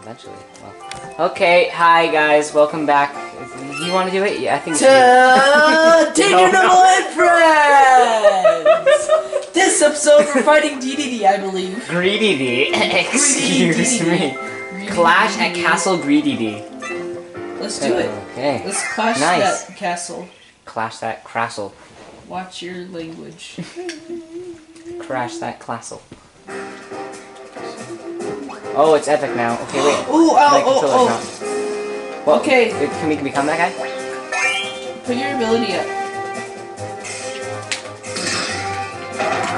Eventually. Well. Okay, hi guys, welcome back. Do you want to do it? Yeah, I think. Ta- Take No, no. one friends! this episode we're fighting Dedede, I believe. Greedy D. Excuse me. Clash at. Castle Greedy D. Let's do it. Okay. Let's clash Nice. that castle. Clash that Crassle. Watch your language. Crash that Classle. Oh, it's epic now. Okay, wait. Ooh, ow, oh, controller's oh. oh. Well, Okay. Can we become that guy? Put your ability up.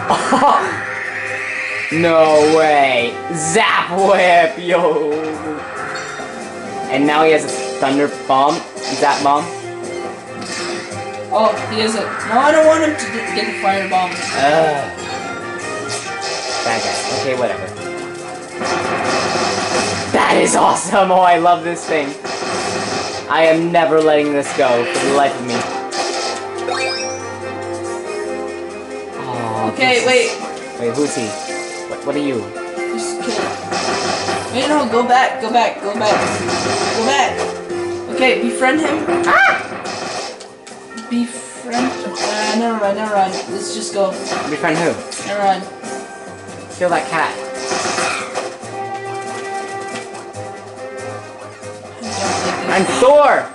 no way. Zap whip, yo. And now he has a thunder bomb. Zap bomb. Oh, he has a. No, I don't want him to get the firebomb. Ugh. Bad guy. Okay, whatever. That is awesome! Oh, I love this thing. I am never letting this go for the life of me. Oh, Okay, wait. is- Wait, who's he? What, what are you? Just kidding. Wait, no, go back, go back, go back. Go back. Okay, befriend him. Ah! Befriend. Uh, never mind, never mind. Let's just go. Befriend who? Never mind. Kill that cat. I'm Thor!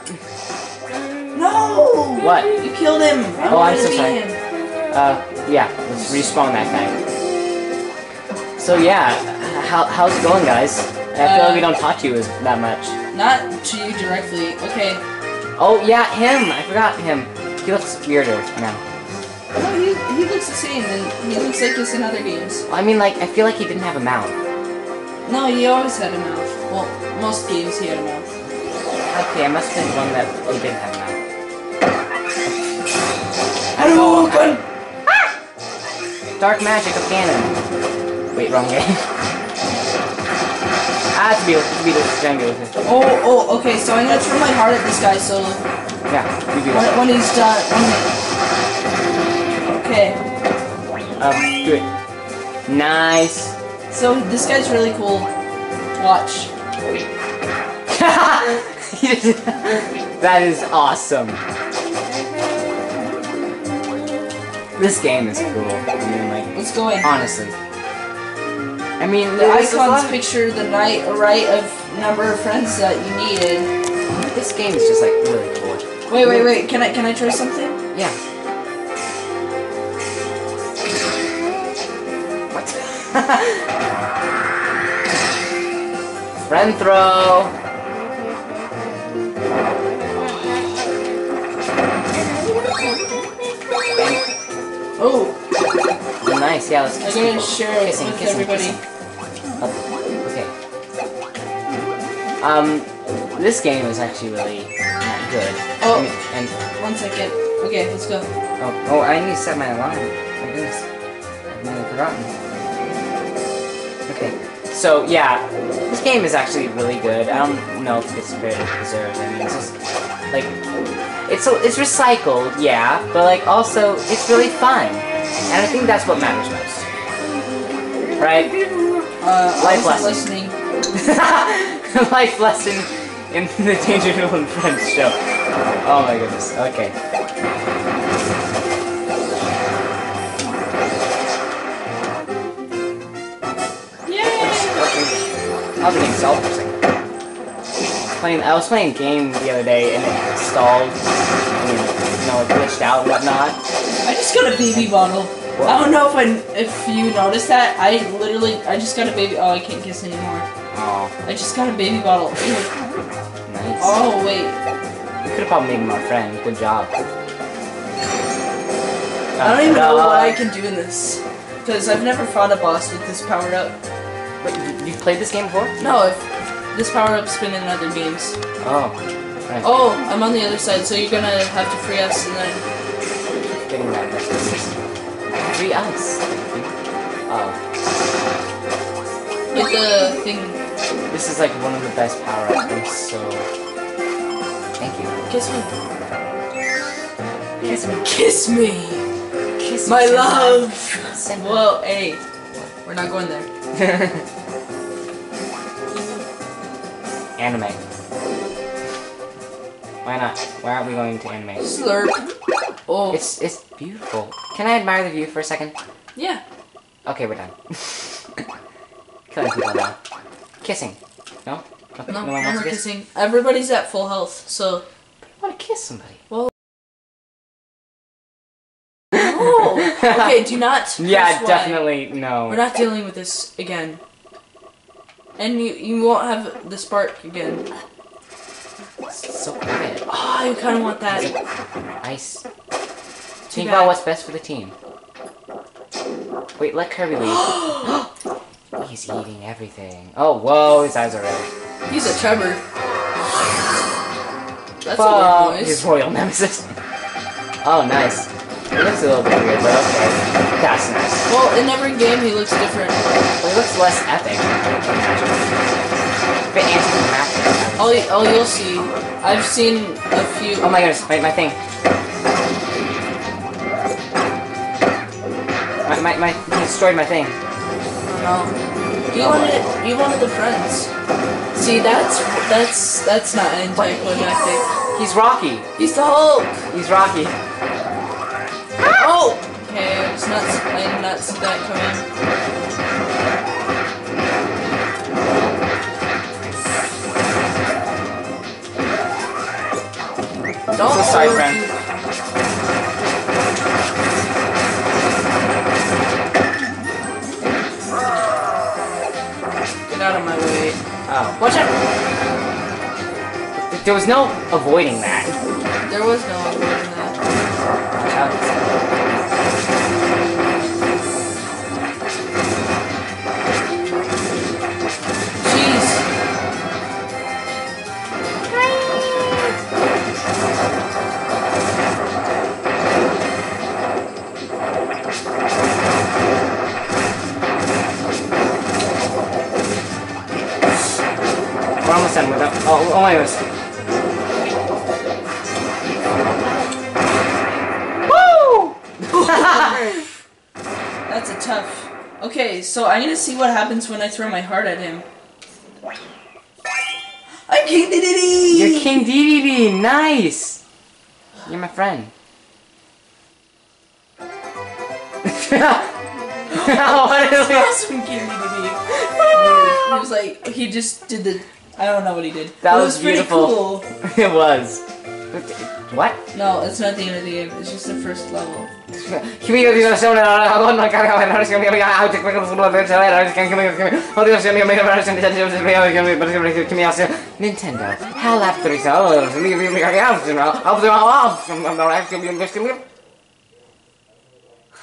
No! What? You killed him. I Oh, I'm so sorry. him. Uh, yeah, let's respawn that guy. So yeah, how, how's it going, guys? I feel like we Uh, don't talk to you as, that much. Not to you directly. Okay. Oh yeah, him! I forgot him. He looks weirder now. No, he, he looks the same, and he looks like this in other games. I mean, like, I feel like he didn't have a mouth. No, he always had a mouth. Well, most games he had a mouth. Okay, I must have been one that he didn't have a mouth. Hadouken! Dark magic of Ganon. Wait, wrong game. I have to be able to be this to be with it. Oh, oh, okay, so I'm gonna throw my heart at this guy, so Yeah, you do when, it. when he's done, when he- Okay, Um, do it. Nice. so this guy's really cool. Watch. that is awesome. This game is cool. I mean, like, Let's go in. honestly. I mean, The icons picture the right, right of number of friends that you needed. This game is just like really cool. Wait, wait, wait. Can I can I try something? Yeah. Friend throw. Oh, Nice. Yeah. Let's kiss I'm gonna share Kissing, with kissing, everybody. kissing. Okay. Um, this game is actually really not good. Oh. Mean, and One second. Okay, let's go. oh, oh, I need to set my alarm. My goodness, I've nearly forgotten. So yeah, this game is actually really good. I don't know if it's very deserved. I mean, it's just like it's so it's recycled, yeah, but like also it's really fun, and I think that's what matters most, right? Uh, Life lesson. listening. Life lesson in the Danger Friends show. Oh my goodness. Okay. Yay! Other things stalled for. Playing, I was playing a game the other day and it stalled. I mean, you know, it glitched out and whatnot. I just got a baby bottle. What? I don't know if I if you noticed that. I literally I just got a baby. Oh, I can't kiss anymore. Oh, I just got a baby bottle. Nice. Oh wait. You could have probably made my friend. Good job. I don't even know what I can do in this. Because I've never fought a boss with this powered up. Wait, you, you played this game before? No, if this power up's been in other games. Oh, right. Oh, I'm on the other side, so you're gonna have to free us and then. Getting that. That's Free us. Oh, Hit the thing. this is like one of the best power ups. I'm so. Thank you. Kiss me. Kiss me. Kiss me! Kiss you, My love. Well, hey, we're not going there. anime. Why not? Why aren't we going to anime? Slurp. Oh, It's it's beautiful. Can I admire the view for a second? yeah. Okay, we're done. Killing people now. Kissing. No? No, one no to kiss? kissing. Everybody's at full health, so. I want to kiss somebody. No. Okay, do not. Yeah, press Y. definitely no. We're not dealing with this again. And you you won't have the spark again. It's so quiet. Oh, you kind of want that. Ice. Too Think bad. about what's best for the team. Wait, let Kirby leave. He's eating everything. Oh, whoa, his eyes are red. He's a Trevor. That's Fuck, a weird his noise. royal nemesis. Oh, nice. It looks a little bit weird, but okay. That's nice. Well, in every game he looks different. But it looks less epic. A bit anticlimactic. All, oh, y- all you'll see, I've seen a few. Oh my goodness, my, my thing. My, my, my, he destroyed my thing. Oh, no. You wanted you wanted the friends. See, that's that's that's not anticlimactic. He's Rocky. He's the Hulk. He's Rocky. Oh. Okay, I was not. I did not see that coming. Don't So sorry, over- friend. Get out of my way. Oh. Watch out! There was no avoiding that. There was no We're almost done. Oh, oh my goodness. Woo! That's a tough. Okay, so I need to see what happens when I throw my heart at him. I'm King Dedede! You're King Dedede. Nice. You're my friend. what is this? King Dedede. He was like, he just did the. I don't know what he did. That It was pretty beautiful. cool. It was. What? No, it's not the end of the game. It's just the first level. Nintendo. How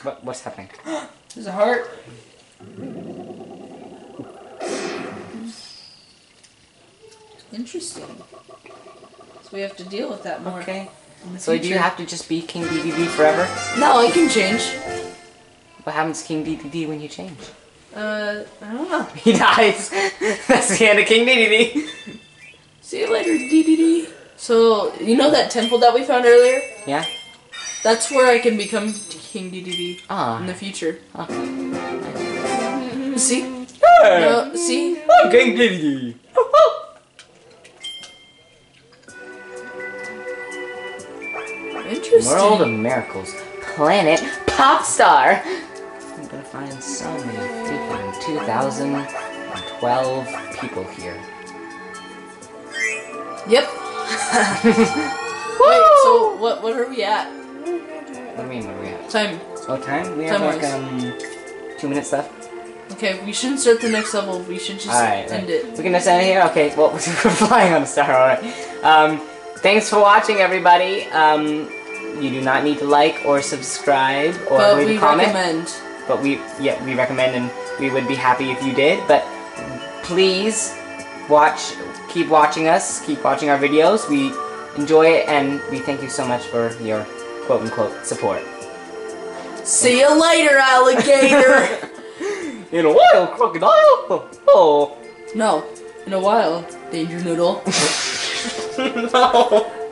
What, what's happening? There's a heart. Interesting. So we have to deal with that more. Okay. So do you have to just be King Dedede forever? No, I can change. What happens to King Dedede when you change? Uh, I don't know. He dies. That's the end of King Dedede. See you later, Dedede. So, you know that temple that we found earlier? Yeah? That's where I can become King Dedede Ah. in the future. Ah. See? Hey, No, see? I'm King Dedede. Interesting. World of Miracles. Planet Popstar. I'm gonna find so many people. 2,012 people here. Yep. Wait, so what what are we at? What do you mean, what are we at? Time. Oh, time? We have like, Time-wise. um, two minutes left. Okay, we shouldn't start the next level. We should just Alright, end right. it. We can just end it here? Okay, well, we're flying on a star, alright. Um, thanks for watching, everybody. Um, you do not need to like or subscribe or But leave a comment. recommend. But we, yeah, we recommend and we would be happy if you did. But please watch, keep watching us, keep watching our videos. We enjoy it and we thank you so much for your quote unquote support. See you later, alligator. In a while, crocodile. Oh, oh. no, in a while, Danger Noodle. no.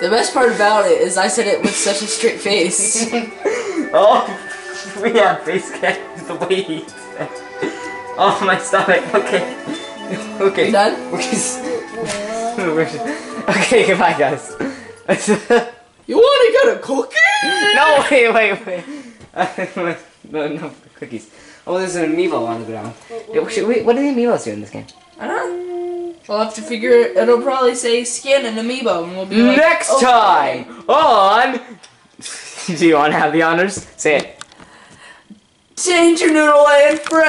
The best part about it is I said it with such a straight face. Oh, we have face cam. The way he said. Oh, my stomach. Okay. Okay. You done? okay, goodbye, guys. You want to get a cookie? no, wait, wait, wait. no, no cookies. Oh, there's an amiibo on the ground. Yeah, should we- What do the amiibos do in this game? I don't know. We'll have to figure. It'll probably say skin and amiibo, and we'll be like, Next okay. time on. do you want to have the honors? Say it. Change your noodle land friend.